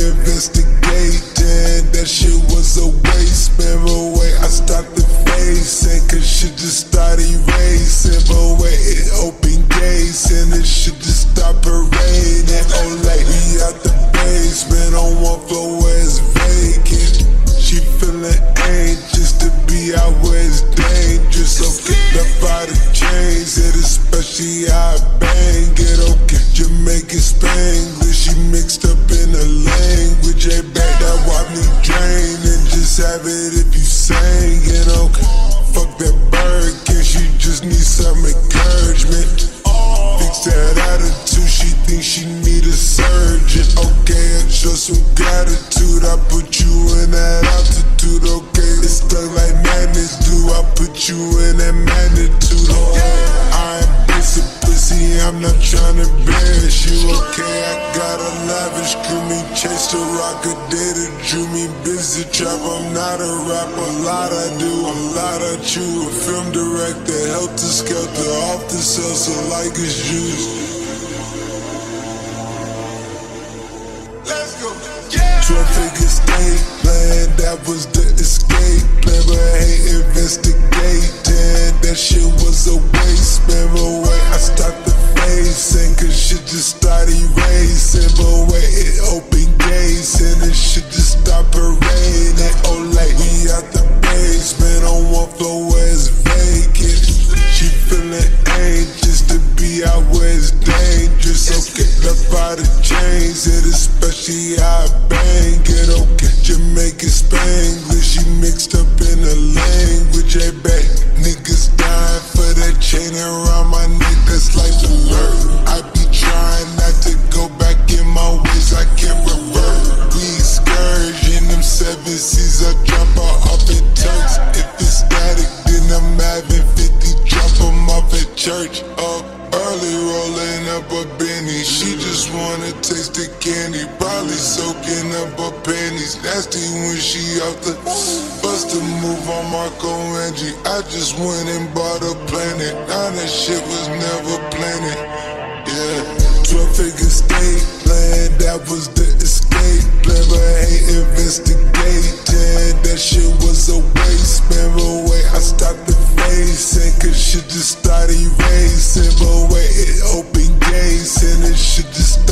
Damn, that shit was a waste. But wait, I stopped the facing. Cause shit just started racing. But wait, it opened gates. And it shit just stopped parading. Oh, like, we out the basement on one floor where it's vacant. She feeling anxious to be out where it's dangerous. So get up out of chains. It especially how Hey, back that wipe me drain. And just have it if you sang it. Okay, fuck that bird. Can she just need some encouragement? Fix that attitude, she thinks she need a surgeon. Okay, I show some gratitude. I put you in that altitude. Okay, it's stuck like magnets do. I put you in that To embarrass you. Okay, I got a lavish crew. Me chase the rock a day that drew me busy trap. I'm not a rapper. A lot I do, a lot I chew. A film director, helter skelter, off the cells, so like it's juice. Let's go. Yeah. 12 figure state plan, that was the escape plan. But hey, investigating, that shit was a waste. But wait, I stopped the facing, cause shit just started racing. But wait, it open gates, and it shit just stopped parading. Oh, like, we out the basement on one floor where it's vacant. She feeling anxious to be out where it's dangerous. So get up out of chains, it especially how I bang it. Okay, Jamaican around my neck. That's the bird. I be trying not to go back in my ways. I can't revert. We excursion, them seven seas. I drop her off at Turks. If it's static, then I'm having 50 drop 'em off at church. Oh, early rolling up a Benny. She wanna taste the candy. Probably soaking up her panties. Nasty when she out the bust a move on Marco Angie. I just went and bought a planet. Now that shit was never planted. Yeah, 12 figure state plan, that was the escape plan. But hey, investigating, that shit was a waste, man. Wait, I stopped the facing, cause shit just started racing. But wait, it opened gates, and it shit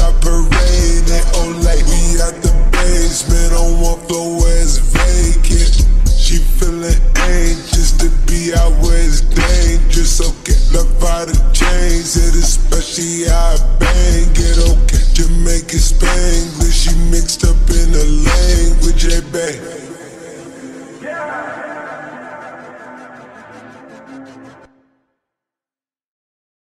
operating on oh, like we at the basement on one floor where it's vacant. She feeling anxious to be out where it's dangerous. Okay, love how to change it, especially how I bang it. Okay, Jamaican Spanglish, she mixed up in the language, hey, babe. Yeah.